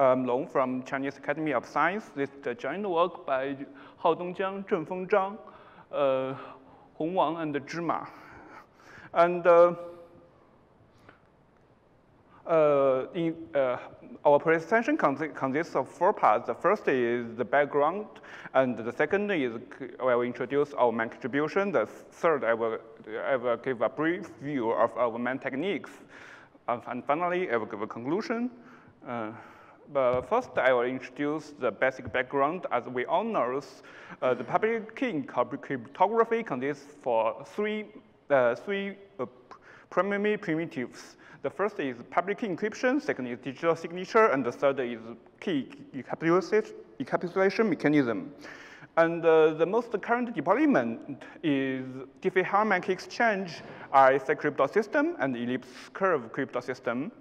I'm Long from Chinese Academy of Science. This is the joint work by Haodong Jiang, Zhenfeng Zhang, uh, Hong Wang, and Zhi Ma. And uh, uh, in, uh, our presentation consists of four parts. The first is the background, and the second is I will introduce our main contribution. The third, I will, I will give a brief view of our main techniques. and finally, I will give a conclusion. Uh, first, I will introduce the basic background. As we all know, uh, the public key cryptography consists for three, uh, three uh, primary primitives. The first is public key encryption, second is digital signature, and the third is key encapsulation mechanism. And uh, the most current deployment is Diffie-Hellman exchange, RSA crypto system, and ellipse curve crypto system.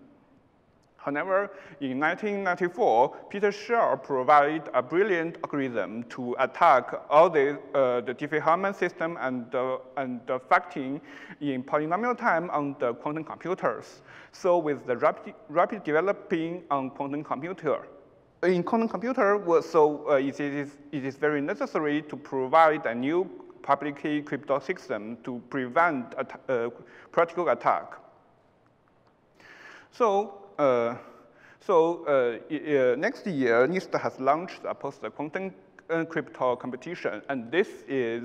However, in 1994, Peter Shor provided a brilliant algorithm to attack all the, uh, the Diffie-Hellman system and, uh, and the factoring in polynomial time on the quantum computers. So with the rapid, rapid developing on quantum computer, in quantum computer, so uh, it, is, it is very necessary to provide a new public key crypto system to prevent a uh, practical attack. So uh, so uh, next year, NIST has launched a post-quantum crypto competition, and this is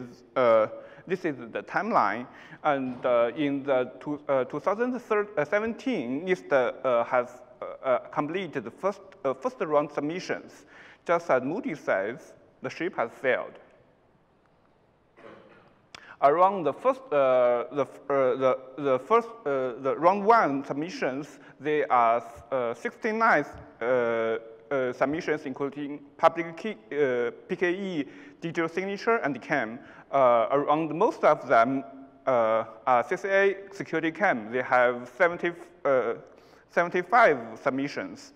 this is the timeline. And uh, in the two, uh, 2017, NIST uh, has completed the first, first round submissions. Just as Moody says, the ship has sailed around the first, uh, the, uh, the, the first, uh, the round one submissions, there are uh, 69 uh, uh, submissions, including public key, PKE, digital signature, and KEM. around most of them are CCA security KEM. They have 70, 75 submissions.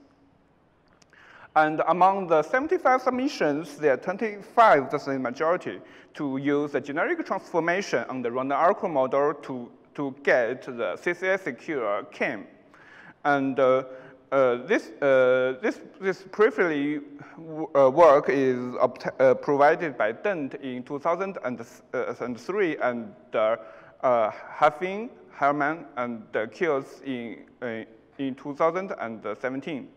And among the 75 submissions, there are 25, that's the majority, to use a generic transformation on the random oracle model to, to get the CCA secure KEM. And uh, uh, this, uh, this, this briefly uh, work is uh, provided by Dent in 2003 and uh, uh, Hofheinz, Hövelmanns, and uh, Kiltz in, in 2017.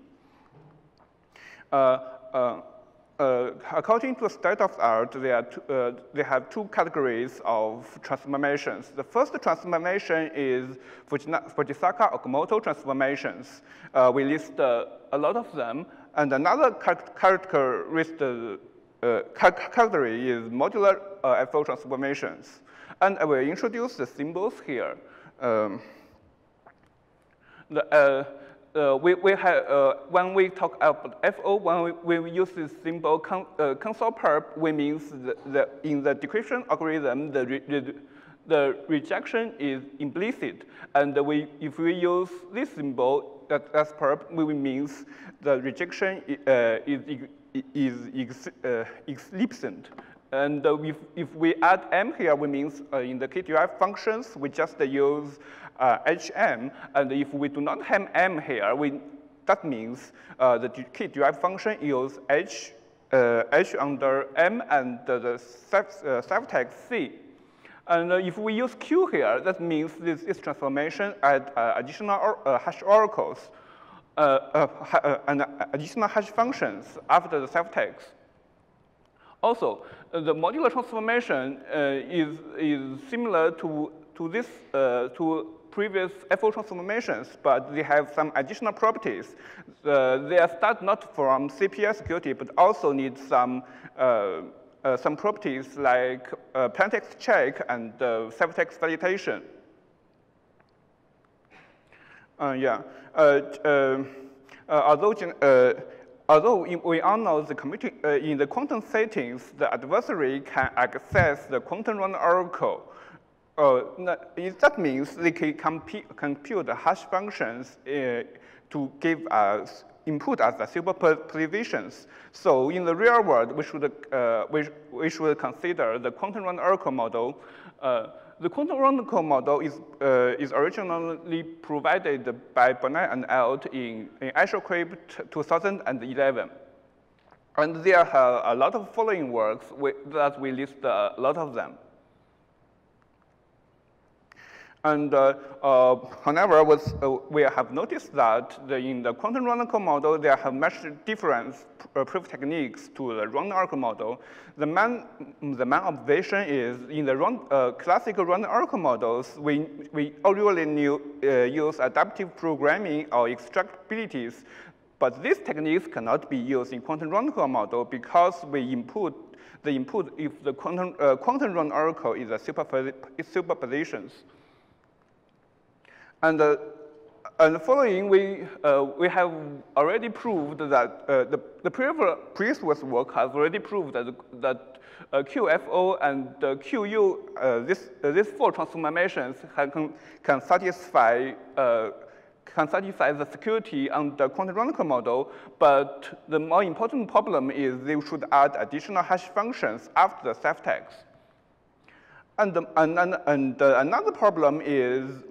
Uh, uh, uh, according to the state of art, there uh, they have two categories of transformations. The first transformation is Fujisaki Okamoto transformations. Uh, we list uh, a lot of them. And another characteristic category is modular FO transformations. And I will introduce the symbols here. Um, the, uh, we, we have, uh, when we talk about FO, when we, we use this symbol con, uh, console perp, we means the, the, in the decryption algorithm, the, re, the, rejection is implicit. And we, if we use this symbol, that, that's perp, we means the rejection uh, is, is, is uh, explicit. And uh, if, if we add m here, we means uh, in the key-derived functions, we just use uh, hm. And if we do not have m here, we, that means uh, the key-derived function is h, uh, h under m and the uh, c. And if we use q here, that means this, this transformation add additional or, hash oracles. and additional hash functions after the ciphertext. Also, uh, the modular transformation uh, is, is similar to, to this, uh, to previous FO transformations, but they have some additional properties. they start not from CPI security, but also need some uh, some properties like uh, plaintext check and uh, ciphertext validation. yeah, although Although we all know the uh, in the quantum settings, the adversary can access the quantum random oracle. Uh, that means they can compute hash functions uh, to give us input as a superpositions. So in the real world, we should, uh, we, we should consider the quantum random model uh, the quantum random model is, uh, is originally provided by Boneh et al. in, in Asiacrypt 2011. And there are a lot of following works that we list a lot of them. And uh, uh, however, uh, we have noticed that the, in the quantum random model, there have much different uh, proof techniques to the oracle model. The main, the main observation is in the run, uh, classical random oracle models, we, we usually new, uh, use adaptive programming or extractabilities, but these techniques cannot be used in quantum random model because we input the input if the quantum, quantum random oracle is a superpositions. And, uh, and following, we, uh, we have already proved that uh, the, the previous work has already proved that, that uh, QFO and uh, QU, uh, this, these four transformations can, can satisfy can satisfy the security on the quantum random model, but the more important problem is they should add additional hash functions after the ciphertext. And, and, and, and another problem is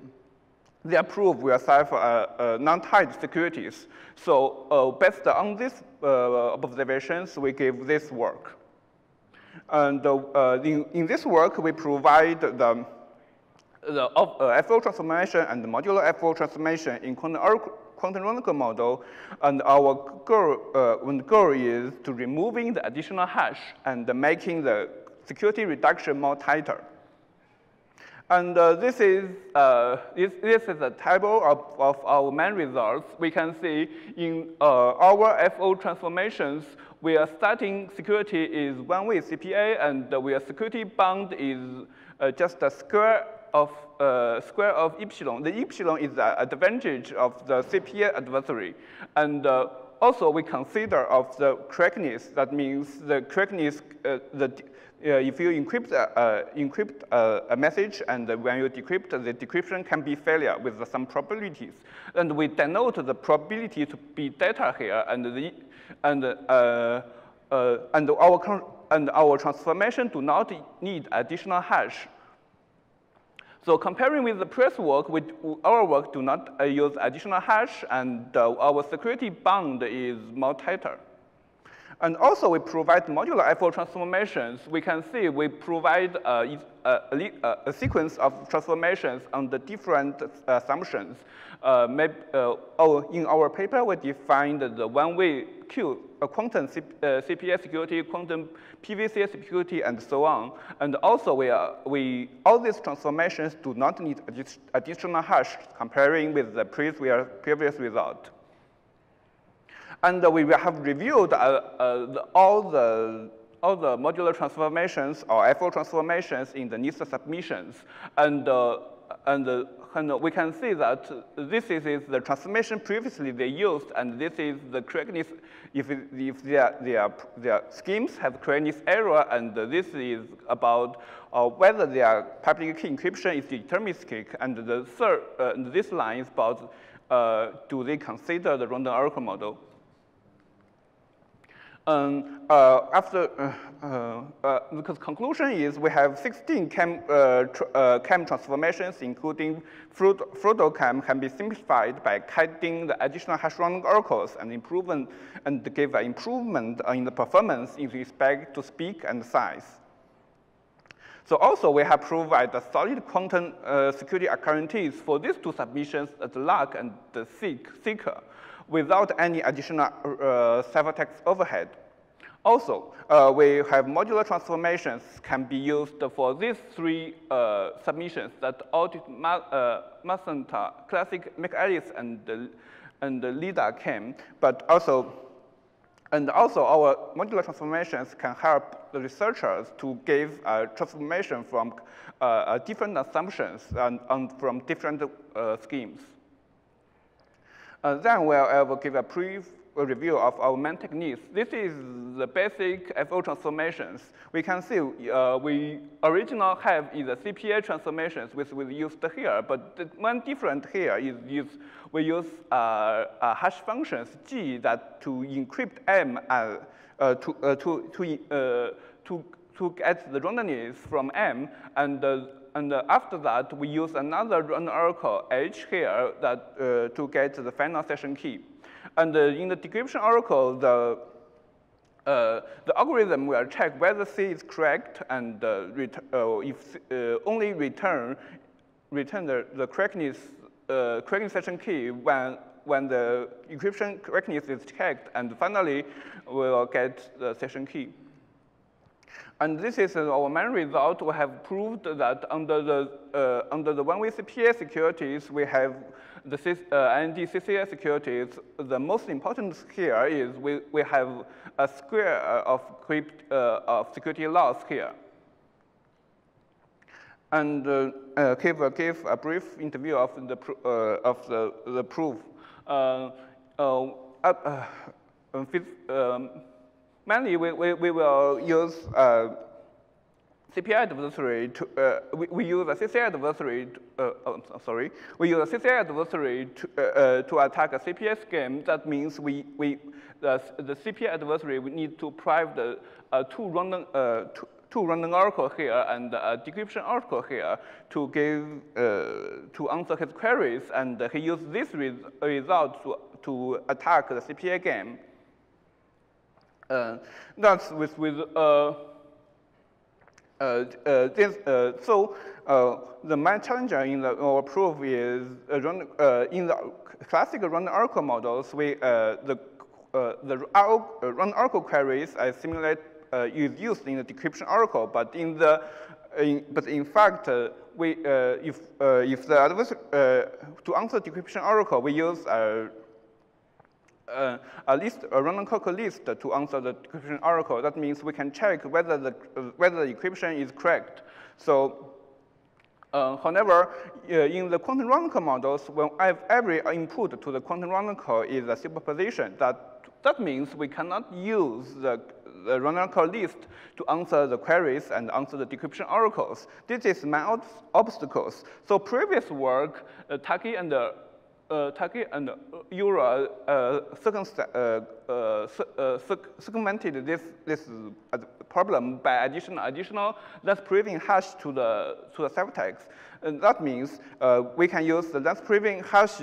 they approve we cipher uh, uh, non-tied securities. So uh, based on these uh, observations, we give this work. And in, in this work, we provide the, the uh, FO transformation and the modular FO transformation in quantum, quantum model. And our goal, uh, goal is to removing the additional hash and making the security reduction more tighter. And uh, this, is, uh, this, this, is a table of, of, our main results. We can see in uh, our FO transformations, we are starting security is one-way CPA, and our security bound is uh, just a square of uh, square of epsilon. The epsilon is the advantage of the CPA adversary. And uh, also, we consider of the correctness. That means the correctness, the if you encrypt, uh, encrypt uh, a message and when you decrypt, the decryption can be failure with some probabilities. And we denote the probability to be data here and, the, and, uh, uh, and, our, and our transformation do not need additional hash. So comparing with the previous work, we, our work do not uh, use additional hash and our security bound is more tighter. And also, we provide modular FO transformations. We can see we provide a, a, a sequence of transformations on the different assumptions. Uh, uh, oh, in our paper, we defined the one-way Q, uh, quantum C, uh, CPA security, quantum PVC security, and so on. And also, we, are, we all these transformations do not need additional hash comparing with the previous result. And we have reviewed uh, uh, all, the, all the modular transformations or FO transformations in the NIST submissions. And, uh, and, and we can see that this is, is, the transformation previously they used, and this is the correctness if, if their, their, their schemes have correctness error, and this is about uh, whether their public key encryption is deterministic, and the third, uh, this line is about uh, do they consider the random oracle model. Um, uh, after, uh, uh, uh because conclusion is we have 16 KEM, uh, tr uh, KEM transformations, including fruit FrodoKEM can be simplified by cutting the additional hash random oracles and improvement and give an improvement in the performance in respect to speed and size. So also we have provided solid quantum security guarantees for these two submissions, the LUG and the Seeker without any additional uh, ciphertext overhead. Also, uh, we have modular transformations can be used for these three uh, submissions that audit Ma uh, Classic, McEliece, and, and LEDAkem, but also and also, our modular transformations can help the researchers to give a transformation from uh, different assumptions and, and from different uh, schemes. Uh, then we'll, I will give a brief review of our main techniques. This is the basic FO transformations. We can see uh, we originally have is the CPA transformations which we used here, but the one different here is use, we use uh, uh, hash functions G that to encrypt M uh, uh, to, uh, to, to, to, to get the randomness from M, and and after that, we use another run oracle H here that, uh, to get the final session key. And uh, in the decryption oracle, the uh, the algorithm will check whether C is correct and uh, uh, if uh, only return return the, the correctness uh, correctness session key when when the encryption correctness is checked, and finally we'll get the session key. And this is our main result. We have proved that under the uh, under the one-way CPA securities, we have the uh, securities. The most important here is we we have a square of crypt, uh, of security loss here. And uh, uh, a brief interview of the uh, of the the proof. Uh, uh, um, mainly, we, we, we will use uh, CPI adversary to, uh, we, we use a CCI adversary, to, uh, oh, sorry, we use a CCI adversary to, uh, uh, to attack a CPI scheme. That means we, we the, the CPI adversary, we need to private the uh, two random, two, two random oracle here and a decryption oracle here to give uh, to answer his queries, and he used this res result to, to attack the CPA game. Uh, that's with, with uh, uh, uh this, uh, so the main challenge in the, our proof is run, in the classic run oracle models, we, the, the run oracle queries are simulate is used in the decryption oracle, but in the in, but in fact, uh, we, uh, if, uh, if the adversary, to answer decryption oracle, we use uh, a list, a random Coco list to answer the decryption oracle. That means we can check whether the, whether the encryption is correct. So uh, however, uh, in the quantum random models, when every input to the quantum random is a superposition, that, that means we cannot use the, the random list to answer the queries and answer the decryption oracles. This is my obstacles. So previous work, uh, Targhi and uh, uh, Targhi and uh, uh, uh, uh circumvented this, this problem by additional, additional length preserving hash to the, to the ciphertext. And that means we can use the length preserving hash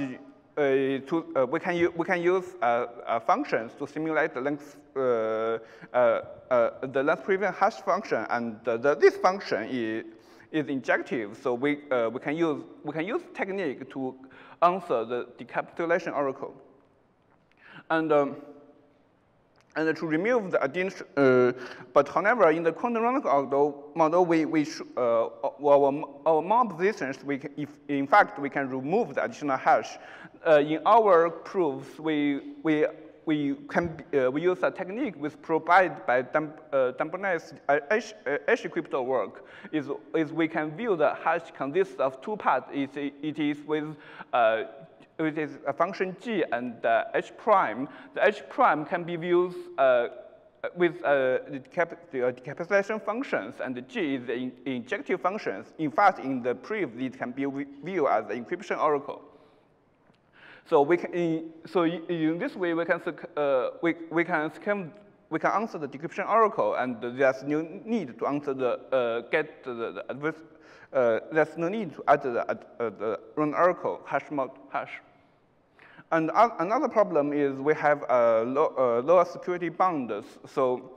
uh, to, uh, we, can we can use uh, functions to simulate the length, the length preserving hash function, and the, this function is, is injective, so we, we, can use, we can use technique to answer the decapsulation oracle. And, um, and to remove the addition, uh, but however, in the quantum model, we, we uh, our, our mob positions, we can, if in fact we can remove the additional hash. Uh, in our proofs, we, we we can uh, we use a technique which provided by Dam, uh, Dambonis H, H crypto work is is we can view the hash consists of two parts. It, it is with uh, it is a function g and uh, h prime. The h prime can be viewed uh, with uh, the, decapsulation functions, and the g is the in injective functions. In fact, in the proof, it can be viewed as the encryption oracle. So we can, in, so in this way, we can, uh, we, we can we can answer the decryption oracle, and there's no need to answer the uh, get the, the adverse. Uh, there's no need to add the, uh, the run oracle hash mod hash. And another problem is we have low, uh, lower security bounds. So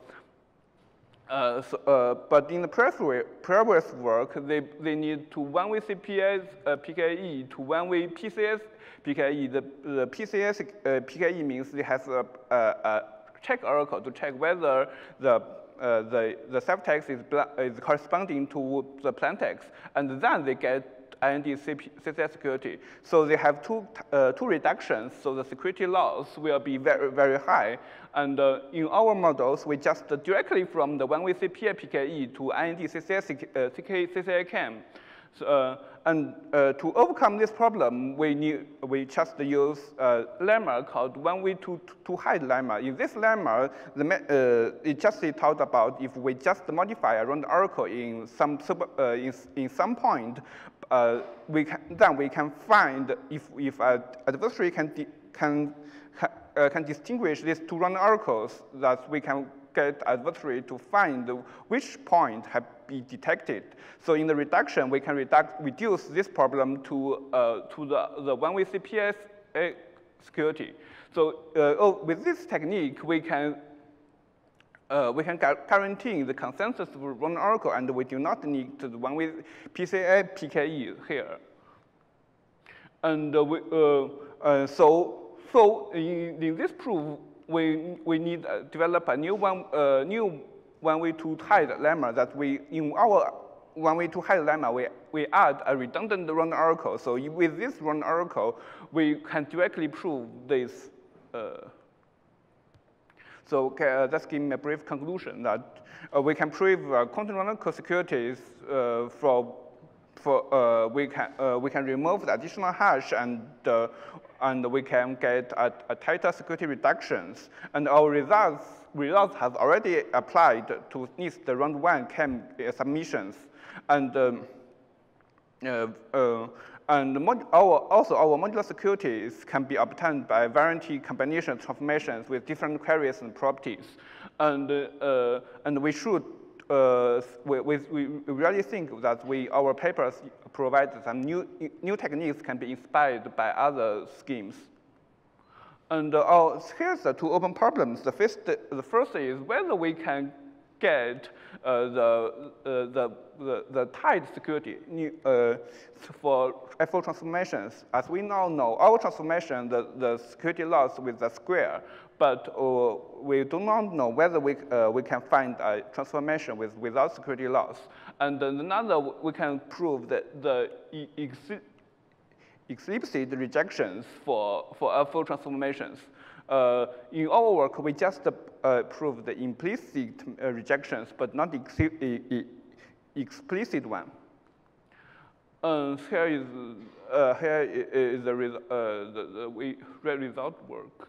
uh, so, uh, but in the previous work, they, they need to one-way CPS uh, PKE to one-way PCS PKE. The, the PCS uh, PKE means it has a, a, a, check oracle to check whether the uh, the the ciphertext is, is corresponding to the plaintext, and then they get IND CCS security. So they have two, uh, two reductions, so the security loss will be very, very high. And uh, in our models, we just directly from the one-way CPA PKE to IND CCS uh, CCA KEM. So, uh, and uh, to overcome this problem, we, need, we just use a lemma called one-way to, to hide lemma. In this lemma, the, uh, it just talked about if we just modify around the oracle in some, uh, in, in some point, uh, we can, then we can find if, if an adversary can, can, uh, can distinguish these two random oracles, that we can get adversary to find which point have been detected. So in the reduction, we can reduct, reduce this problem to, uh, to the, the one-way CPS security. So uh, oh, with this technique, we can uh, we can guarantee the consensus of one oracle, and we do not need the one with PCA PKE here. And uh, we, uh, uh, so, so in, in, this proof, we, we need to develop a new one, uh, new one-way to hide lemma that we, in our one-way to hide lemma, we, we add a redundant run oracle. So with this run oracle, we can directly prove this uh, so uh, let's give me a brief conclusion that uh, we can prove uh, quantum numerical securities uh, for, for uh, we, can, uh, we can remove the additional hash and, and we can get a, a, tighter security reductions. And our results, results have already applied to NIST round one KEM submissions. And um, and our, also, our modular securities can be obtained by variety combination transformations with different queries and properties. And, uh, and we should, uh, we, we, we really think that we, our papers provide some new, new techniques can be inspired by other schemes. And uh, here's the two open problems. The first, the first is whether we can get uh, the, uh, the, the, the tight security uh, for FO transformations. As we now know, our transformation, the, the security loss with the square, but uh, we do not know whether we, uh, we can find a transformation with, without security loss. And another, we can prove that the ex explicit rejections for, for FO transformations. Uh, in our work, we just uh, prove the implicit uh, rejections, but not ex explicit one. Here is uh, here is the, the, the result work.